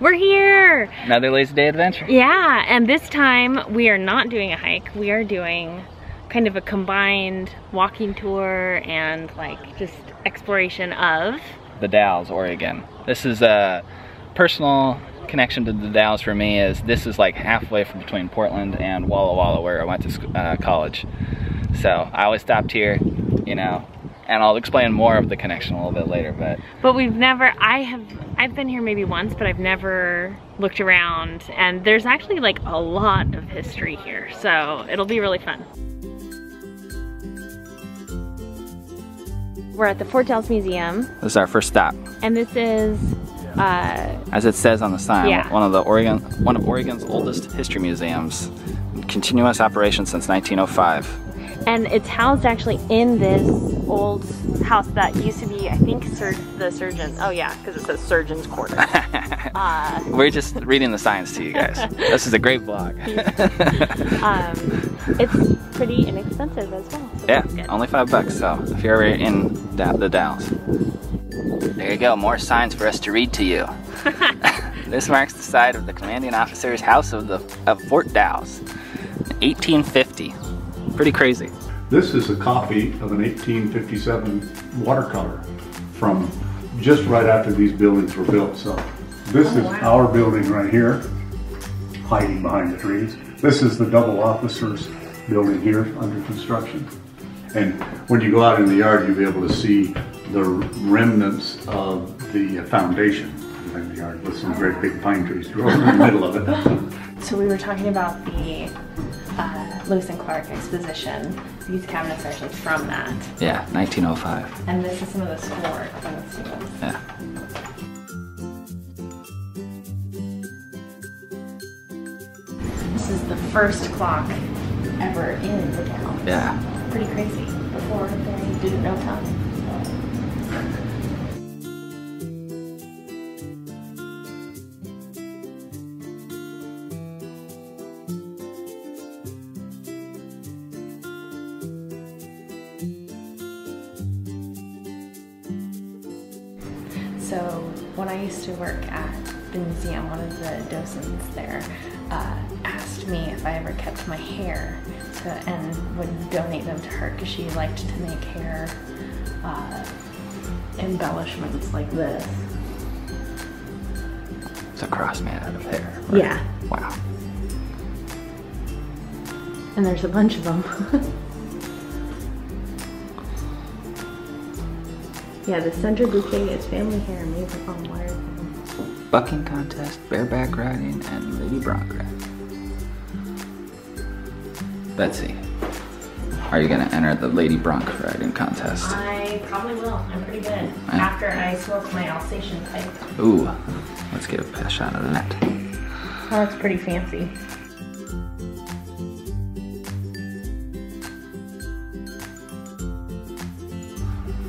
We're here! Another lazy day adventure. Yeah, and this time we are not doing a hike. We are doing kind of a combined walking tour and like just exploration of the Dalles, Oregon. This is a personal connection to the Dalles for me is this is like halfway from between Portland and Walla Walla where I went to uh, college. So I always stopped here, you know, and I'll explain more of the connection a little bit later, but. But we've never, I have, I've been here maybe once, but I've never looked around and there's actually like a lot of history here. So it'll be really fun. We're at the Fort Dalles Museum. This is our first stop. And this is uh, as it says on the sign, yeah. one of the Oregon, one of Oregon's oldest history museums, continuous operation since 1905 and it's housed actually in this old house that used to be, I think, sur the surgeon. Oh yeah, because it says surgeon's quarters. uh, We're just reading the signs to you guys. this is a great vlog. um, it's pretty inexpensive as well. So yeah, only five bucks. So if you're ever in the Dalles, there you go. More signs for us to read to you. this marks the site of the commanding officer's house of the of Fort Dalles, 1850. Pretty crazy. This is a copy of an 1857 watercolor from just right after these buildings were built. So this oh, is wow. our building right here, hiding behind the trees. This is the double officers building here under construction. And when you go out in the yard, you'll be able to see the remnants of the foundation in the yard with some great big pine trees growing in the middle of it. So we were talking about the uh, Lewis and Clark exposition. These cabinets are actually from that. Yeah, 1905. And this is some of the schoolwork from the students. Yeah. This is the first clock ever in the town. Yeah. Pretty crazy. Before they didn't know time. Work at the museum, one of the docents there uh, asked me if I ever kept my hair to, and would donate them to her because she liked to make hair uh, embellishments like this. It's a cross made out of hair. Right? Yeah. Wow. And there's a bunch of them. Yeah, the center bouquet is family hair made from wire. Bucking contest, bareback riding, and lady bronc riding. Betsy, are you gonna enter the lady bronc riding contest? I probably will. I'm pretty good. Yeah. After I smoke my Alsatian pipe. Ooh, let's get a shot of that. Oh, it's pretty fancy.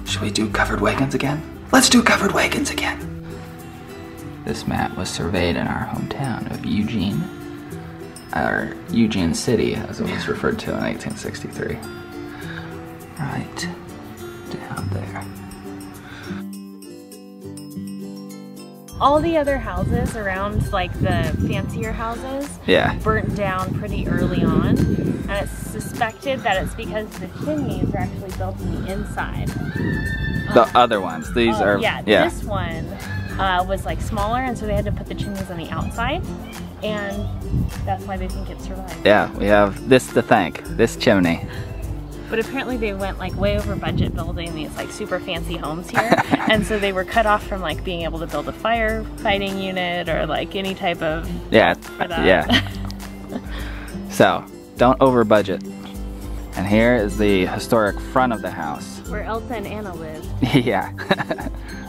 Should we do covered wagons again? Let's do covered wagons again. This map was surveyed in our hometown of Eugene, or Eugene City, as it was referred to in 1863. Right down there. all the other houses around like the fancier houses yeah. burnt down pretty early on and it's suspected that it's because the chimneys are actually built in the inside. The um, other ones, these oh, are yeah, yeah, this one uh, was like smaller and so they had to put the chimneys on the outside and that's why they think it survived. Yeah, we have this to thank, this chimney. But apparently they went like way over budget building these like super fancy homes here. and so they were cut off from like being able to build a firefighting unit or like any type of Yeah, yeah. so don't over budget. And here is the historic front of the house. Where Elsa and Anna live. yeah.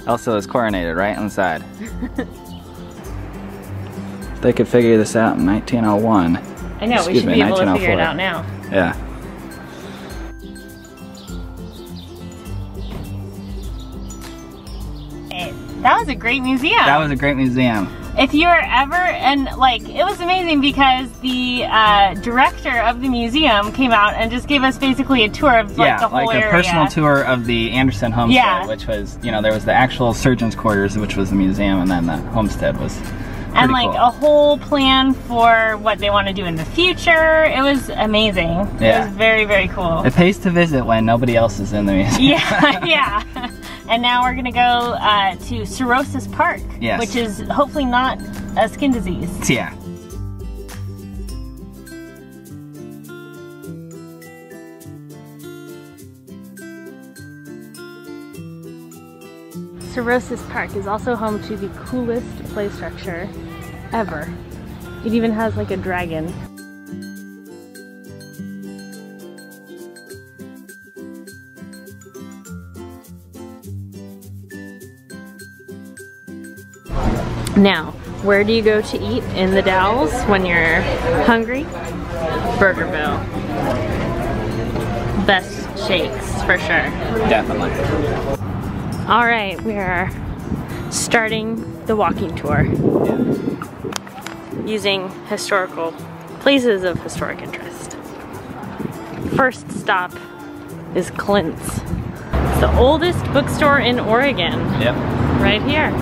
Elsa is coronated right inside. they could figure this out in 1901. I know, Excuse we should me, be able to figure it oh out now. Yeah. That was a great museum. That was a great museum. If you are ever, and like, it was amazing because the uh, director of the museum came out and just gave us basically a tour of like yeah, the whole like area. a personal tour of the Andersen homestead, yeah. which was, you know, there was the actual surgeon's quarters, which was the museum, and then the homestead was and Pretty like cool. a whole plan for what they want to do in the future. It was amazing. Yeah. It was very, very cool. It pays to visit when nobody else is in the museum. yeah, yeah. And now we're gonna go uh, to Sorosis park, Yes. which is hopefully not a skin disease. yeah. Sorosis Park is also home to the coolest play structure ever. It even has like a dragon. Now, where do you go to eat in the Dalles when you're hungry? Burgerville. Best shakes for sure. Definitely. All right, we are starting the walking tour using historical places of historic interest. First stop is Klindt's. It's the oldest bookstore in Oregon, Yep. right here.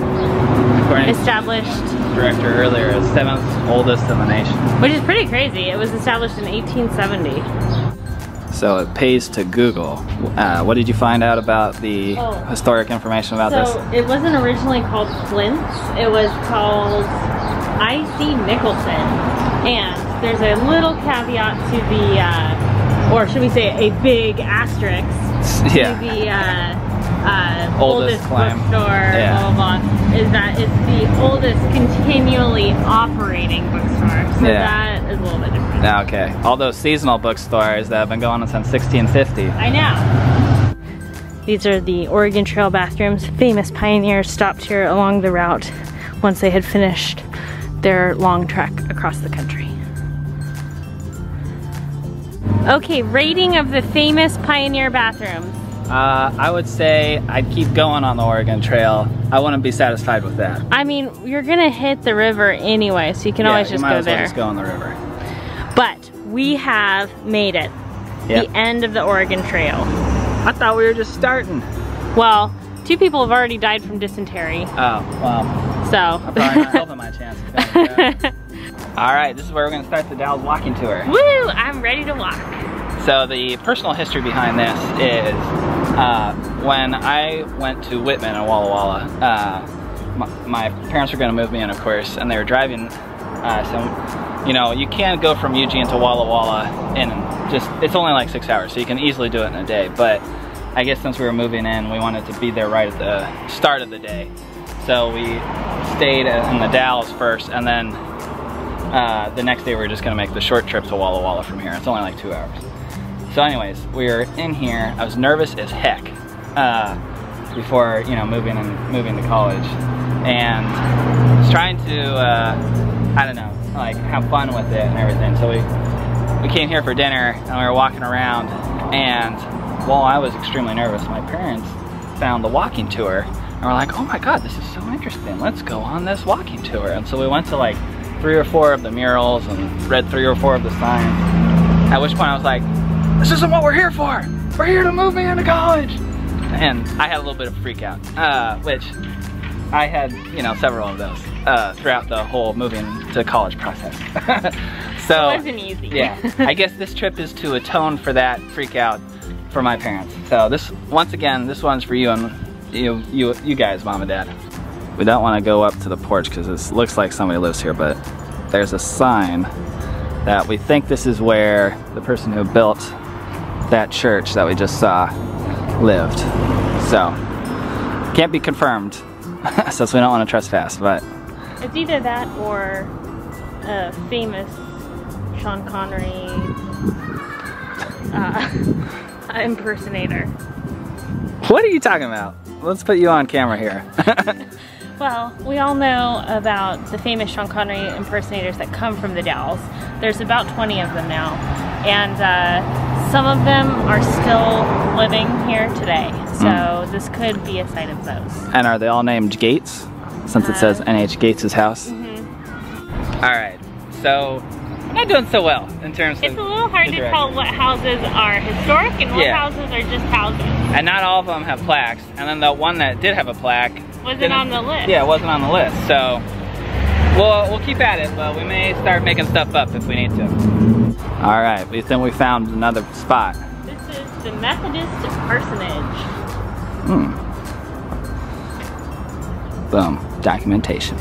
According Established, the director earlier, it's seventh oldest in the nation. which is pretty crazy. It was established in 1870. So it pays to Google. Uh, what did you find out about the Oh. historic information about So this? it wasn't originally called Klindt's. It was called I.C. Nicholson. And there's a little caveat to the, uh, or should we say a big asterisk Yeah. to the uh, uh, Oldest oldest, bookstore, Yeah. is that it's the oldest continually operating bookstore. So Yeah. that is a little bit different. Okay. All those seasonal bookstores that have been going on since 1650. I know. These are the Oregon Trail bathrooms. Famous pioneers stopped here along the route once they had finished their long trek across the country. Okay, rating of the famous pioneer bathrooms. Uh, I would say I'd keep going on the Oregon Trail. I wouldn't be satisfied with that. I mean, you're gonna hit the river anyway, so you can Yeah, always you just might go as well there. just go on the river. But we have made it. Yep. The end of the Oregon Trail. I thought we were just starting. Well, two people have already died from dysentery, Oh, well, so. I'm probably not helping my chance. of going there. All right, this is where we're gonna start the Dalles walking tour. Woo! I'm ready to walk. So the personal history behind this is uh, when I went to Whitman in Walla Walla, uh, my, my parents were going to move me in, of course, and they were driving. Uh, so, you know, you can't go from Eugene to Walla Walla in just, it's only like six hours, so you can easily do it in a day. But I guess since we were moving in, we wanted to be there right at the start of the day. So we stayed in the Dalles first, and then uh, the next day we were just gonna make the short trip to Walla Walla from here. It's only like two hours. So anyways, we were in here. I was nervous as heck uh, before, you know, moving and moving to college. And was trying to, uh, I don't know, like have fun with it and everything. So we, we came here for dinner and we were walking around and while I was extremely nervous, my parents found the walking tour and we're like, oh my God, this is so interesting. Let's go on this walking tour. And so we went to like three or four of the murals and read three or four of the signs. At which point I was like, this isn't what we're here for. We're here to move me into college. And I had a little bit of a freak out, uh, which I had, you know, several of those uh, throughout the whole moving to college process. so It wasn't easy. yeah, I guess this trip is to atone for that freak out for my parents. So this, once again, this one's for you and you, you, you guys, mom and dad. We don't want to go up to the porch because this looks like somebody lives here, but there's a sign that we think this is where the person who built that church that we just saw lived. So, can't be confirmed since we don't want to trespass, but It's either that or a famous Sean Connery uh, impersonator. what are you talking about? Let's put you on camera here. Well, we all know about the famous Sean Connery impersonators that come from the Dalles. There's about 20 of them now, and uh, some of them are still living here today. So this could be a site of those. And are they all named Gates? Since it says NH Gates' house? Mm-hmm. All right, so not doing so well in terms of. It's a little hard to tell what houses are historic and what Yeah. houses are just houses. And not all of them have plaques. And then the one that did have a plaque. Wasn't didn't- on the list. Yeah, it wasn't on the list. So We'll, we'll keep at it, but we may start making stuff up if we need to. All right, we think we found another spot. This is the Methodist parsonage. Hmm. Boom, documentation.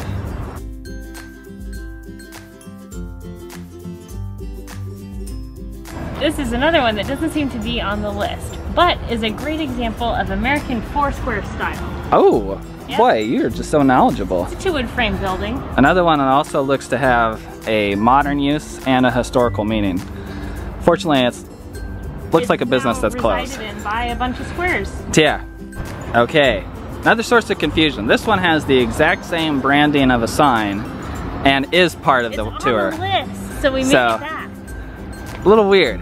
This is another one that doesn't seem to be on the list, but is a great example of American Foursquare style. Oh, Yeah. boy, you're just so knowledgeable. It's a two wood frame building. Another one that also looks to have a modern use and a historical meaning. Fortunately, it's looks It's like a business that's closed. in by a bunch of squares. Yeah. Okay. Another source of confusion. This one has the exact same branding of a sign and is part of It's the on tour. the list, so we made So- it back. A little weird.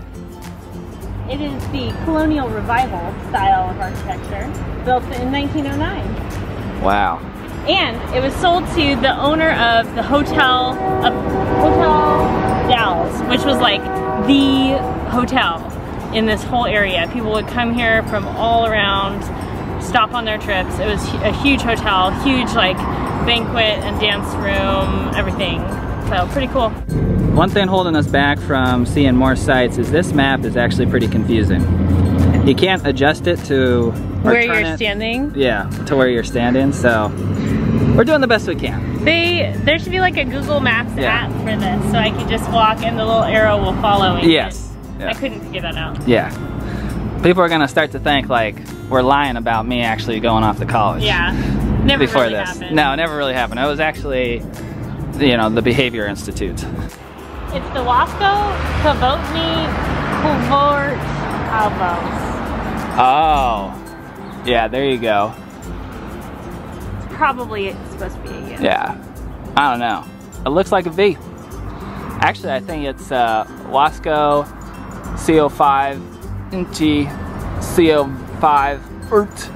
It is the colonial revival style of architecture, built in 1909. Wow. And it was sold to the owner of the hotel, of Hotel Dalles, which was like the hotel in this whole area. People would come here from all around, stop on their trips. It was a huge hotel, huge like banquet and dance room, everything. So pretty cool. One thing holding us back from seeing more sites is this map is actually pretty confusing. You can't adjust it to Where you're it- standing. Yeah, to where you're standing. So we're doing the best we can. They there should be like a Google Maps Yeah. app for this, so I could just walk and the little arrow will follow me. Yes. Yeah. I couldn't figure that out. Yeah. People are gonna start to think like we're lying about me actually going off to college. Yeah. Never Before really this. happened. No, it never really happened. It was actually, you know, the Behavior Institute. It's the Wasco Kavotny Kovort Avos. Oh. Yeah, there you go. It's probably it's supposed to be a. Yeah. I don't know. It looks like a V. Actually, I think it's uh, Wasco CO5 NT CO5 Ert.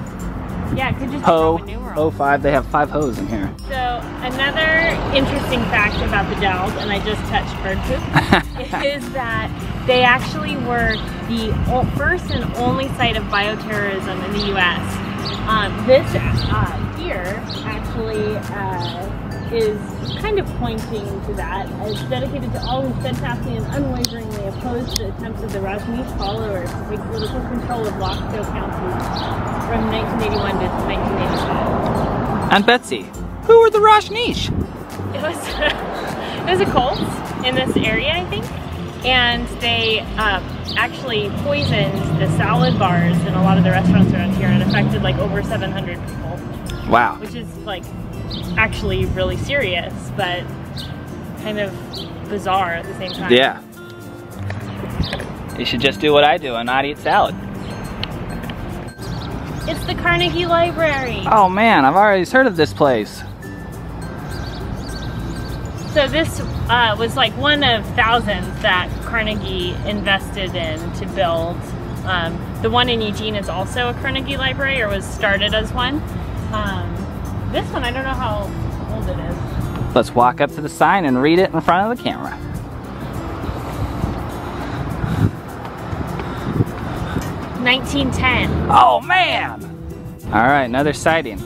Yeah, could you just Po 05, they have five hoses in here. So another interesting fact about the Dalles, and I just touched bird poop, is that they actually were the first and only site of bioterrorism in the U.S. Um, this uh, here actually uh, is kind of pointing to that. It's dedicated to all who steadfastly and unwaveringly opposed the attempts of the Rajneesh followers to take political control of Wasco County from 1981 to 1985. And Betsy, who were the Rajneesh? It was it was a cult in this area, I think, and they um, actually poisoned the salad bars in a lot of the restaurants around here and affected like over 700 people, Wow. which is like actually really serious, but kind of bizarre at the same time. Yeah. You should just do what I do and not eat salad. It's the Carnegie Library. Oh man, I've already heard of this place. So this uh, was like one of thousands that Carnegie invested in to build. Um, the one in Eugene is also a Carnegie Library, or was started as one. Um, this one, I don't know how old it is. Let's walk up to the sign and read it in front of the camera. 1910. Oh man! All right, another sighting.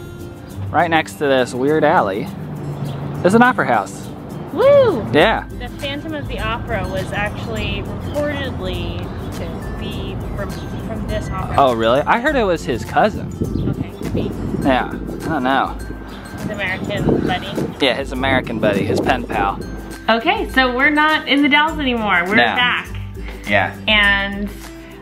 Right next to this weird alley is an opera house. Woo! Yeah. The Phantom of the Opera was actually reportedly to be from from this opera. Oh really? I heard it was his cousin. Okay, Yeah. I don't know. his American buddy. Yeah, his American buddy, his pen pal. Okay, so we're not in the Dalles anymore. We're No. back. Yeah. and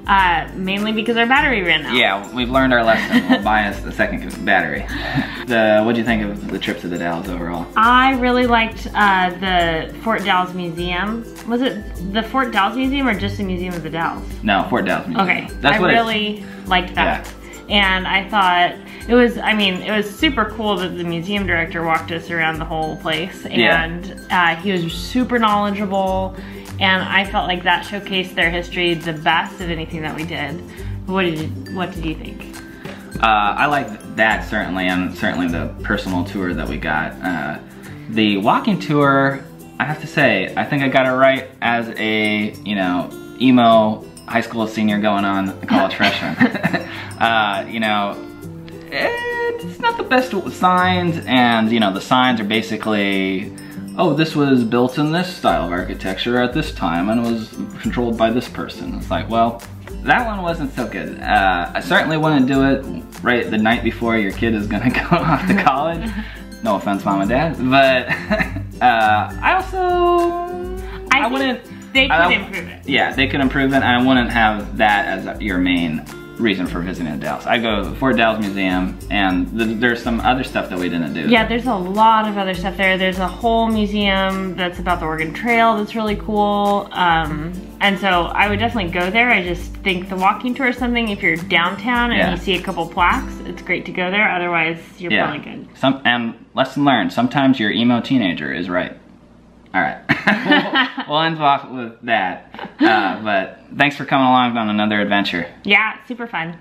uh, mainly because our battery ran out. Yeah, we've learned our lesson. We'll buy us a second battery. The what'd you think of the trip to the Dalles overall? I really liked uh, the Fort Dalles Museum. Was it the Fort Dalles Museum or just the Museum of the Dalles? No, Fort Dalles Museum. Okay, That's I what really liked that. And I thought it was, I mean, it was super cool that the museum director walked us around the whole place. Yeah. And uh, he was super knowledgeable. And I felt like that showcased their history the best of anything that we did. What did you, what did you think? Uh, I like that certainly, and certainly the personal tour that we got. Uh, the walking tour, I have to say, I think I got it right as a you know emo high school senior going on college freshman. uh, you know, it's not the best signs, and you know the signs are basically oh, this was built in this style of architecture at this time and it was controlled by this person. It's like, well, that one wasn't so good. Uh, I certainly wouldn't do it right the night before your kid is gonna go off to college. no offense, mom and dad, but uh, I also, I, I wouldn't, They could improve it. yeah, they could improve it. I wouldn't have that as your main reason for visiting Dalles. I go to Fort Dalles Museum, and th- there's some other stuff that we didn't do. Yeah, there's a lot of other stuff there. There's a whole museum that's about the Oregon Trail that's really cool. Um, and so I would definitely go there. I just think the walking tour is something, if you're downtown and Yeah. you see a couple plaques, it's great to go there. Otherwise, you're Yeah. probably good. Some and lesson learned. Sometimes your emo teenager is right. All right, we'll, end off with that. Uh, but thanks for coming along on another adventure. Yeah, super fun.